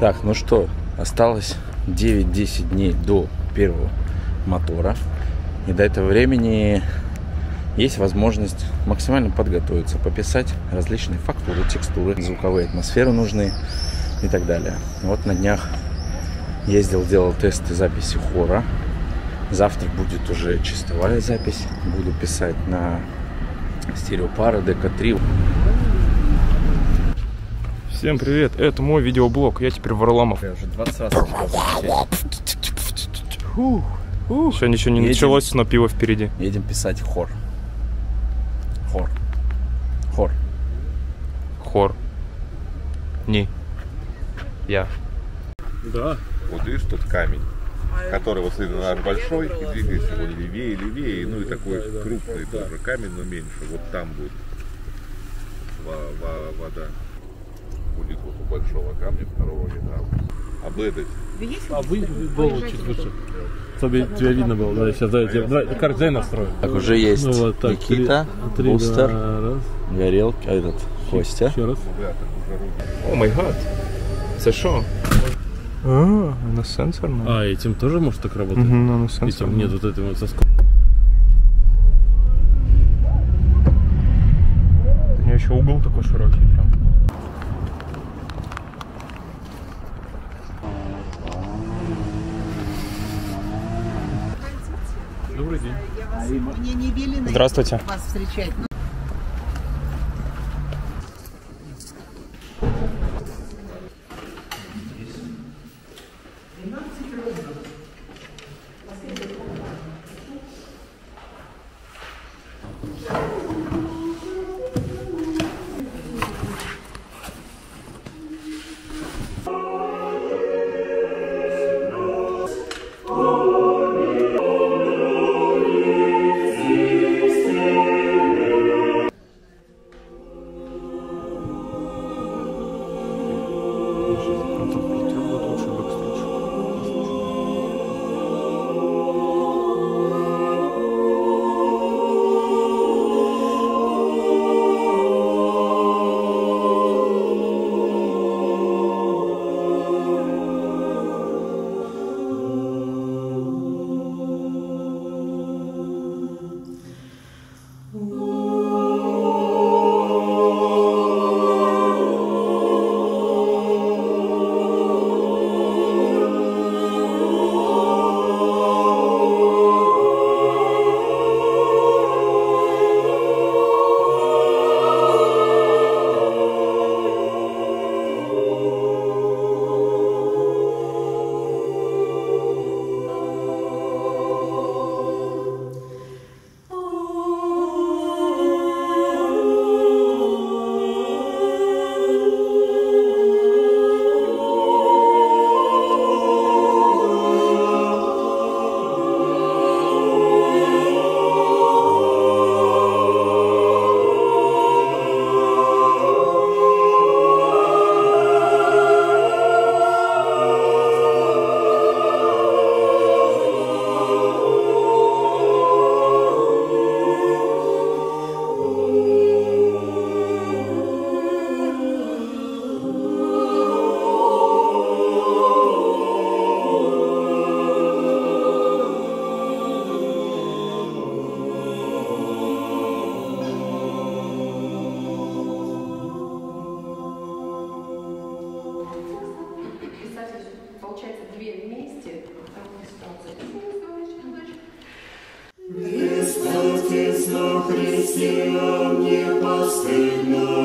Так, ну что, осталось 9-10 дней до первого мотора. И до этого времени есть возможность максимально подготовиться, пописать различные фактуры, текстуры, звуковые атмосферы нужны и так далее. Вот на днях ездил, делал тесты записи хора. Завтра будет уже чистовая запись. Буду писать на стереопары DK3. Всем привет, это мой видеоблог, я теперь Варламов. Я уже 20 раз Еще ничего не Едем. началось, но пиво впереди. Едем писать хор. Хор. Хор. Хор. Не. Я. Да. Вот видишь тот камень, который вот смотри, наш большой, и двигается его левее, левее, ну и такой крупный тоже камень, но меньше. Вот там будет во- во- вода. Будет вот у большого камня, второго не там. Об этой. А вы был чуть выше. Чтобы тебя видно было. Да, сейчас дай, тебе- давай, Карк, дай настрою. Так, уже есть Ну вот так, Никита, три, три, Бустер, да, раз. Горелка, этот, Костя. Еще раз. О май гад. Це що? А, на сенсорна. А, этим тоже может так работать? Угу, на Этим сенсорна. нет вот этим вот соском. Еще угол такой широкий прям. Добрый день. Мне не велено Здравствуйте. вас встречать. Ну, Писатель, две вместе. Там ситуация. Предстательствующий признавай.